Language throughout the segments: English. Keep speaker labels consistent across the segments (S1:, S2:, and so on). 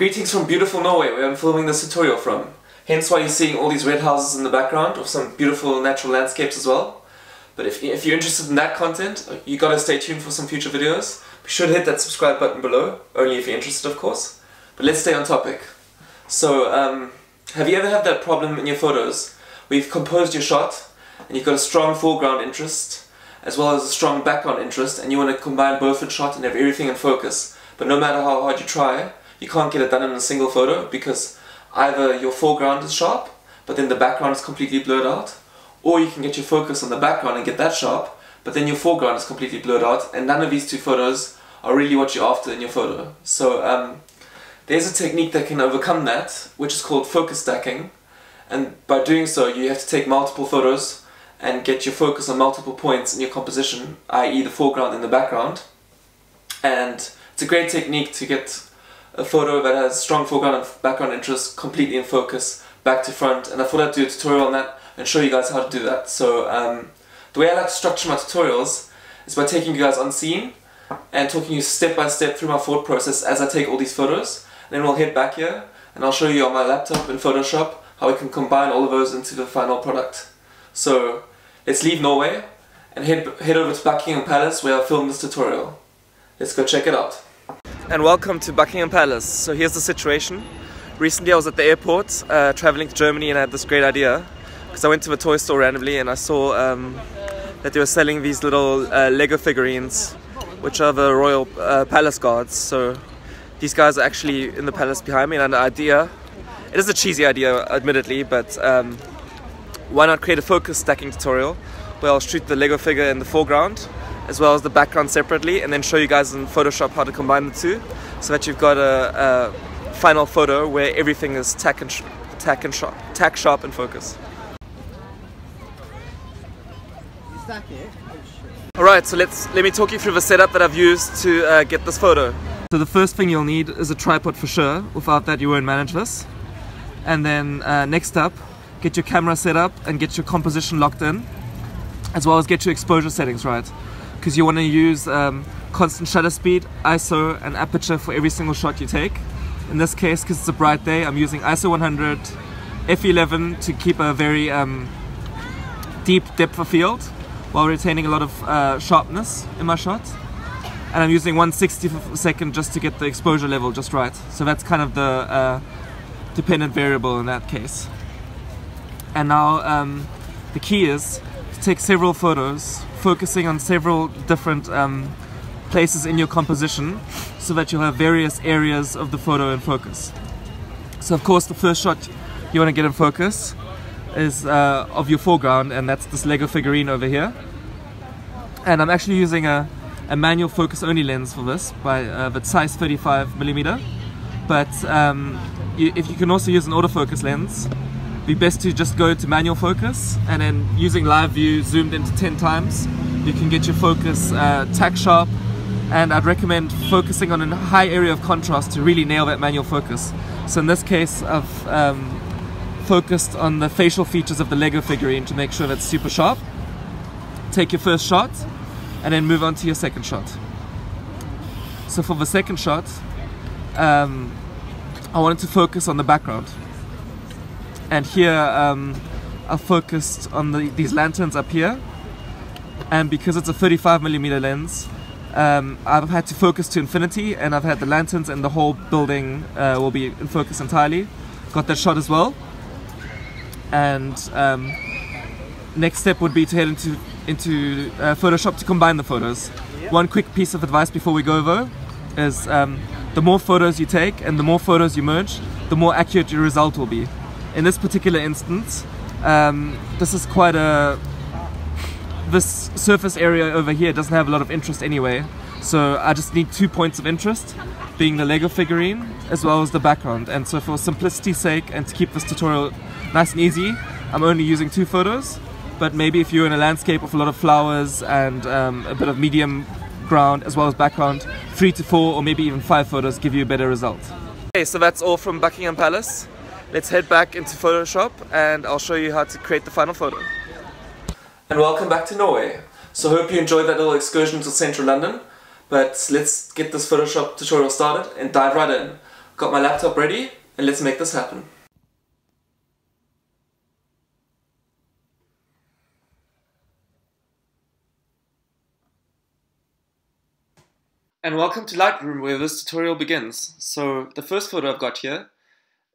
S1: Greetings from beautiful Norway, where I'm filming this tutorial from. Hence why you're seeing all these red houses in the background, of some beautiful natural landscapes as well. But if, if you're interested in that content, you gotta stay tuned for some future videos. Be sure to hit that subscribe button below, only if you're interested of course. But let's stay on topic. So, um, have you ever had that problem in your photos, where you've composed your shot, and you've got a strong foreground interest, as well as a strong background interest, and you want to combine both the shot and have everything in focus, but no matter how hard you try, you can't get it done in a single photo because either your foreground is sharp, but then the background is completely blurred out, or you can get your focus on the background and get that sharp, but then your foreground is completely blurred out, and none of these two photos are really what you're after in your photo. So um, there's a technique that can overcome that, which is called focus stacking, and by doing so you have to take multiple photos and get your focus on multiple points in your composition, i.e. the foreground and the background, and it's a great technique to get a photo that has strong foreground and background interest completely in focus, back to front, and I thought I'd do a tutorial on that and show you guys how to do that. So um, the way I like to structure my tutorials is by taking you guys on scene and talking you step by step through my thought process as I take all these photos. And then we'll head back here and I'll show you on my laptop in Photoshop how we can combine all of those into the final product. So let's leave Norway and head, head over to Buckingham Palace where I filmed this tutorial. Let's go check it out and welcome to Buckingham Palace. So here's the situation. Recently I was at the airport uh, traveling to Germany and I had this great idea because I went to the toy store randomly and I saw um, that they were selling these little uh, Lego figurines which are the royal uh, palace guards. So these guys are actually in the palace behind me and the idea, it is a cheesy idea admittedly, but um, why not create a focus stacking tutorial where I'll shoot the Lego figure in the foreground as well as the background separately and then show you guys in Photoshop how to combine the two so that you've got a, a final photo where everything is tack and, tack and sharp, tack sharp and focus. Alright, so let's let me talk you through the setup that I've used to uh, get this photo. So the first thing you'll need is a tripod for sure, without that you won't manage this. And then uh, next up, get your camera set up and get your composition locked in, as well as get your exposure settings right because you want to use um, constant shutter speed, ISO and aperture for every single shot you take. In this case, because it's a bright day, I'm using ISO 100, f11 to keep a very um, deep depth of field while retaining a lot of uh, sharpness in my shot. And I'm using 160 a second just to get the exposure level just right. So that's kind of the uh, dependent variable in that case. And now um, the key is take several photos focusing on several different um, places in your composition so that you'll have various areas of the photo in focus. So of course the first shot you want to get in focus is uh, of your foreground and that's this Lego figurine over here. And I'm actually using a, a manual focus only lens for this by uh, the Zeiss 35 millimeter. But um, you, if you can also use an autofocus lens, be best to just go to manual focus and then using live view zoomed into 10 times you can get your focus uh, tack sharp and I'd recommend focusing on a high area of contrast to really nail that manual focus. So in this case I've um, focused on the facial features of the Lego figurine to make sure that's super sharp. Take your first shot and then move on to your second shot. So for the second shot um, I wanted to focus on the background and here um, I focused on the, these lanterns up here. And because it's a 35 millimeter lens um, I've had to focus to infinity and I've had the lanterns and the whole building uh, will be in focus entirely. Got that shot as well. And um, next step would be to head into into uh, Photoshop to combine the photos. One quick piece of advice before we go though is um, the more photos you take and the more photos you merge the more accurate your result will be in this particular instance, um, this is quite a this surface area over here doesn't have a lot of interest anyway. So I just need two points of interest being the Lego figurine as well as the background. And so for simplicity's sake and to keep this tutorial nice and easy I'm only using two photos. But maybe if you're in a landscape with a lot of flowers and um, a bit of medium ground as well as background three to four or maybe even five photos give you a better result. Okay so that's all from Buckingham Palace Let's head back into Photoshop and I'll show you how to create the final photo. And welcome back to Norway. So I hope you enjoyed that little excursion to central London. But let's get this Photoshop tutorial started and dive right in. Got my laptop ready and let's make this happen. And welcome to Lightroom where this tutorial begins. So the first photo I've got here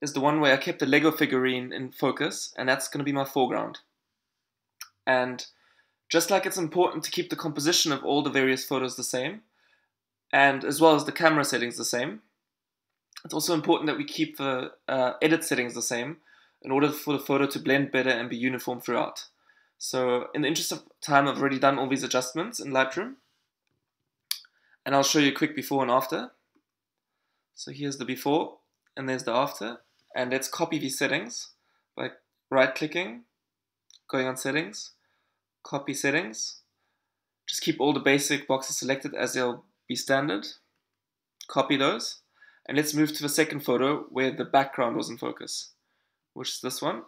S1: is the one where I kept the Lego figurine in focus and that's going to be my foreground. And just like it's important to keep the composition of all the various photos the same, and as well as the camera settings the same, it's also important that we keep the uh, edit settings the same in order for the photo to blend better and be uniform throughout. So in the interest of time, I've already done all these adjustments in Lightroom and I'll show you a quick before and after. So here's the before and there's the after and let's copy these settings by right clicking, going on settings, copy settings, just keep all the basic boxes selected as they'll be standard, copy those. And let's move to the second photo where the background was in focus, which is this one.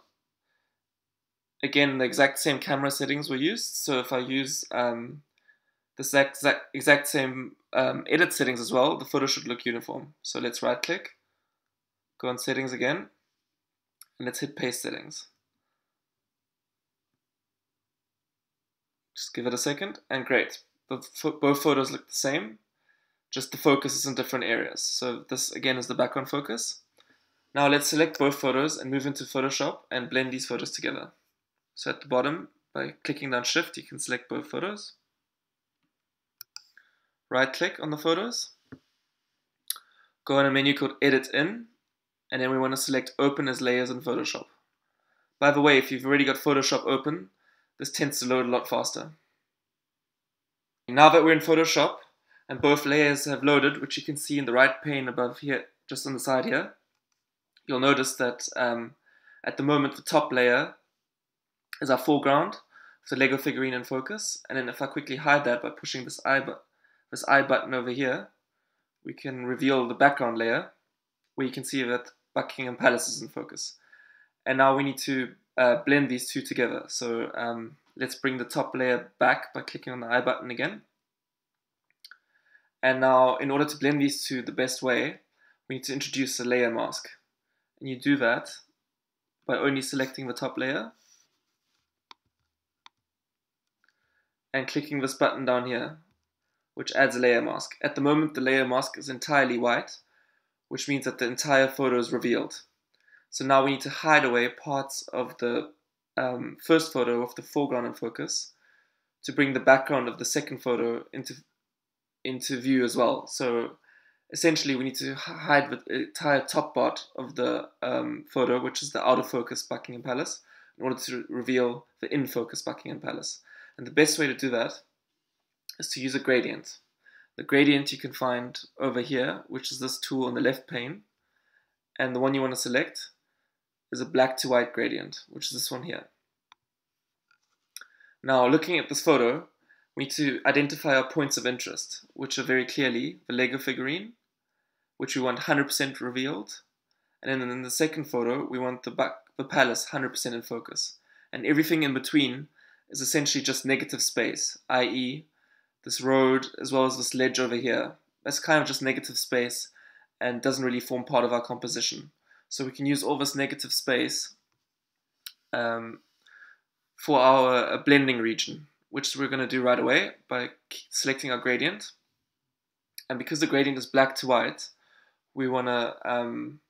S1: Again, the exact same camera settings were used, so if I use um, the exact, exact same um, edit settings as well, the photo should look uniform. So let's right click, go on settings again, and let's hit paste settings. Just give it a second, and great. Both, photos look the same, just the focus is in different areas. So this again is the background focus. Now let's select both photos and move into Photoshop and blend these photos together. So at the bottom, by clicking down Shift, you can select both photos right click on the photos, go on a menu called Edit In, and then we want to select Open as Layers in Photoshop. By the way, if you've already got Photoshop open, this tends to load a lot faster. Now that we're in Photoshop, and both layers have loaded, which you can see in the right pane above here, just on the side here, you'll notice that um, at the moment the top layer is our foreground, the Lego figurine in focus, and then if I quickly hide that by pushing this eye button, this eye button over here, we can reveal the background layer where you can see that Buckingham Palace is in focus. And now we need to uh, blend these two together. So um, let's bring the top layer back by clicking on the eye button again. And now in order to blend these two the best way, we need to introduce a layer mask. And you do that by only selecting the top layer and clicking this button down here which adds a layer mask. At the moment, the layer mask is entirely white, which means that the entire photo is revealed. So now we need to hide away parts of the um, first photo of the foreground in focus to bring the background of the second photo into into view as well. So essentially we need to hide the entire top part of the um, photo, which is the out of focus Buckingham Palace, in order to reveal the in focus Buckingham Palace. And the best way to do that is to use a gradient. The gradient you can find over here, which is this tool on the left pane, and the one you want to select is a black to white gradient, which is this one here. Now, looking at this photo, we need to identify our points of interest, which are very clearly the Lego figurine, which we want 100% revealed, and then in the second photo, we want the, back, the palace 100% in focus. And everything in between is essentially just negative space, i.e., this road as well as this ledge over here. That's kind of just negative space and doesn't really form part of our composition. So we can use all this negative space um, for our uh, blending region, which we're going to do right away by selecting our gradient. And because the gradient is black to white, we want to um,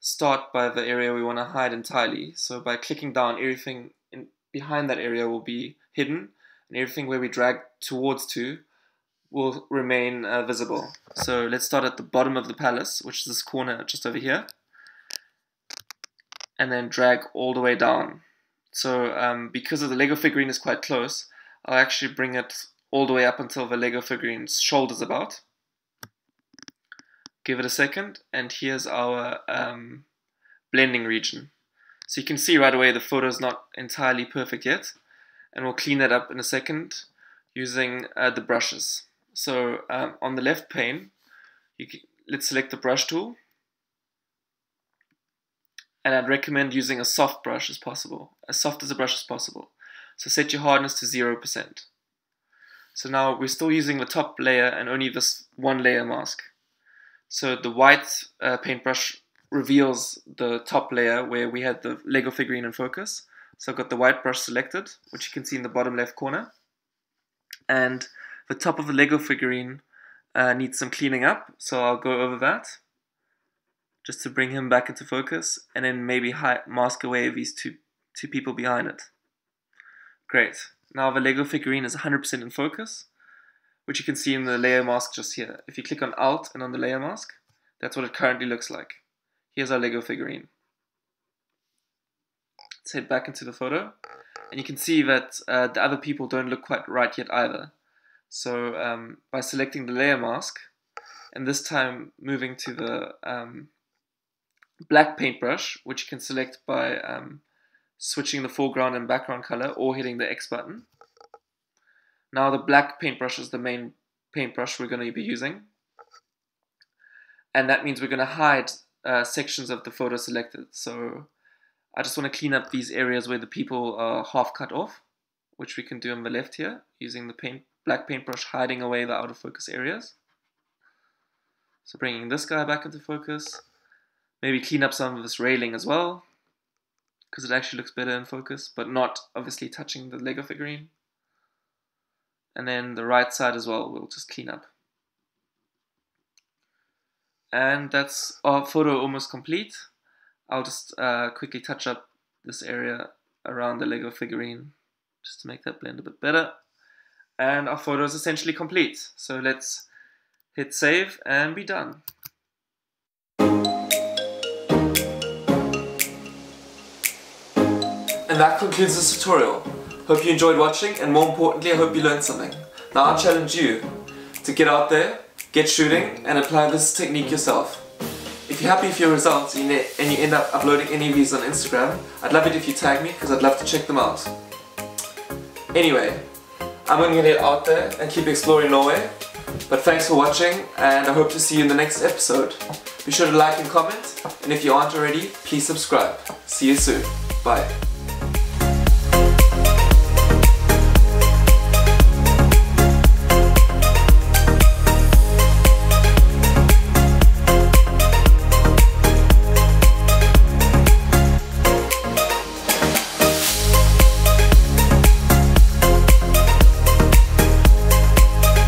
S1: start by the area we want to hide entirely. So by clicking down, everything in, behind that area will be hidden and everything where we drag towards to will remain uh, visible. So let's start at the bottom of the palace, which is this corner just over here, and then drag all the way down. So um, because of the Lego figurine is quite close, I'll actually bring it all the way up until the Lego figurine's shoulders about. Give it a second, and here's our um, blending region. So you can see right away the photo is not entirely perfect yet, and we'll clean that up in a second using uh, the brushes. So um, on the left pane, can, let's select the brush tool. And I'd recommend using a soft brush as possible, as soft as a brush as possible. So set your hardness to 0%. So now we're still using the top layer and only this one layer mask. So the white uh, paintbrush reveals the top layer where we had the Lego figurine in focus. So I've got the white brush selected, which you can see in the bottom left corner. And the top of the Lego figurine uh, needs some cleaning up, so I'll go over that just to bring him back into focus and then maybe mask away these two, two people behind it. Great. Now the Lego figurine is 100% in focus, which you can see in the layer mask just here. If you click on Alt and on the layer mask, that's what it currently looks like. Here's our Lego figurine. Let's head back into the photo. And you can see that uh, the other people don't look quite right yet either. So um, by selecting the layer mask, and this time moving to the um, black paintbrush, which you can select by um, switching the foreground and background color or hitting the X button. Now the black paintbrush is the main paintbrush we're going to be using. And that means we're going to hide uh, sections of the photo selected. So I just want to clean up these areas where the people are half cut off, which we can do on the left here, using the paint, black paintbrush hiding away the out of focus areas. So bringing this guy back into focus. Maybe clean up some of this railing as well, because it actually looks better in focus, but not obviously touching the Lego figurine. And then the right side as well, we'll just clean up. And that's our photo almost complete. I'll just uh, quickly touch up this area around the Lego figurine just to make that blend a bit better. And our photo is essentially complete. So let's hit save and be done. And that concludes this tutorial. Hope you enjoyed watching and more importantly I hope you learned something. Now I challenge you to get out there, get shooting and apply this technique yourself. If you're happy with your results and you end up uploading any of these on Instagram, I'd love it if you tag me because I'd love to check them out. Anyway, I'm going to get out there and keep exploring Norway. But thanks for watching and I hope to see you in the next episode. Be sure to like and comment and if you aren't already, please subscribe. See you soon. Bye.